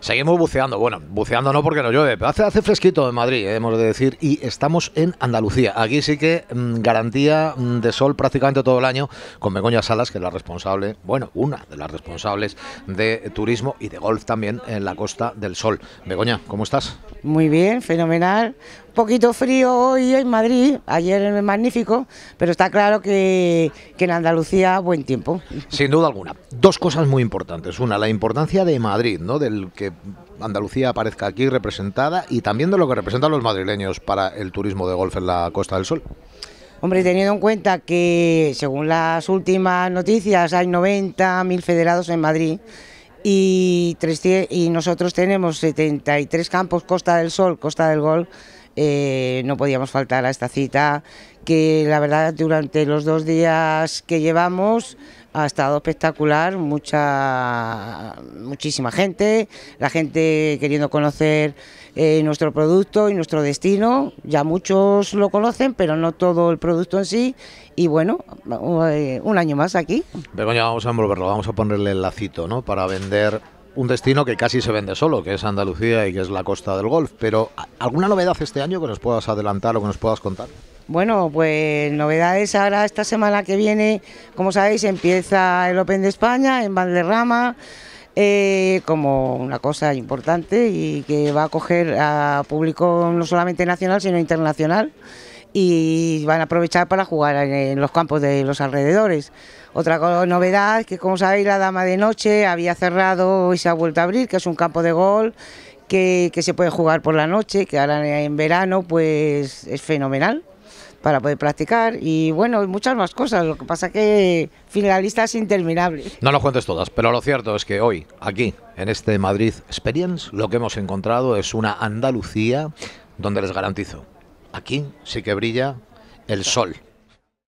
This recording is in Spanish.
Seguimos buceando, bueno, buceando no porque no llueve, pero hace, fresquito en Madrid, eh, hemos de decir, y estamos en Andalucía. Aquí sí que mm, garantía mm, de sol prácticamente todo el año, con Begoña Salas, que es la responsable, bueno, una de las responsables de turismo y de golf también en la Costa del Sol. Begoña, ¿cómo estás? Muy bien, fenomenal. Poquito frío hoy en Madrid, ayer es magnífico, pero está claro que, que en Andalucía buen tiempo. Sin duda alguna. Dos cosas muy importantes. Una, la importancia de Madrid, ¿no? Del que Andalucía aparezca aquí representada y también de lo que representan los madrileños para el turismo de golf en la Costa del Sol. Hombre, teniendo en cuenta que según las últimas noticias hay 90.000 federados en Madrid y, 300 y nosotros tenemos 73 campos Costa del Sol, Costa del Golf, eh, no podíamos faltar a esta cita que la verdad durante los dos días que llevamos ha estado espectacular, mucha, muchísima gente, la gente queriendo conocer eh, nuestro producto y nuestro destino. Ya muchos lo conocen, pero no todo el producto en sí. Y bueno, eh, un año más aquí. Begoña, vamos a envolverlo, vamos a ponerle el lacito, ¿no? Para vender un destino que casi se vende solo, que es Andalucía y que es la costa del golf. Pero, ¿alguna novedad este año que nos puedas adelantar o que nos puedas contar? Bueno, pues novedades ahora esta semana que viene, como sabéis, empieza el Open de España en Valderrama. Eh, como una cosa importante y que va a coger a público no solamente nacional sino internacional y van a aprovechar para jugar en los campos de los alrededores. Otra novedad que como sabéis la Dama de Noche había cerrado y se ha vuelto a abrir, que es un campo de gol que, que se puede jugar por la noche, que ahora en verano pues es fenomenal para poder practicar y bueno, muchas más cosas. Lo que pasa que finalistas interminables. No nos cuentes todas, pero lo cierto es que hoy, aquí, en este Madrid Experience, lo que hemos encontrado es una Andalucía donde les garantizo, aquí sí que brilla el sol.